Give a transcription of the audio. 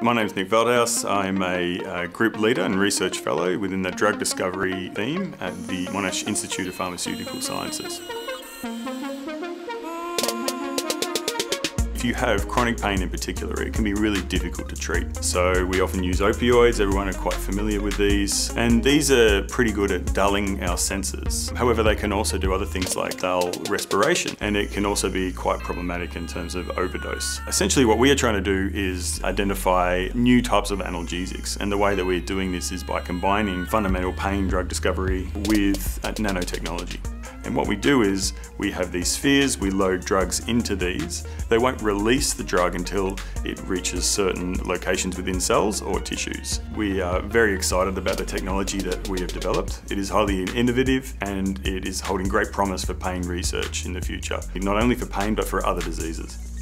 My name is Nick Veldhuis. I'm a uh, group leader and research fellow within the drug discovery theme at the Monash Institute of Pharmaceutical Sciences. If you have chronic pain in particular, it can be really difficult to treat. So we often use opioids, everyone are quite familiar with these, and these are pretty good at dulling our senses. However, they can also do other things like dull respiration, and it can also be quite problematic in terms of overdose. Essentially what we are trying to do is identify new types of analgesics, and the way that we're doing this is by combining fundamental pain drug discovery with uh, nanotechnology. And what we do is we have these spheres, we load drugs into these. They won't release the drug until it reaches certain locations within cells or tissues. We are very excited about the technology that we have developed. It is highly innovative and it is holding great promise for pain research in the future, not only for pain but for other diseases.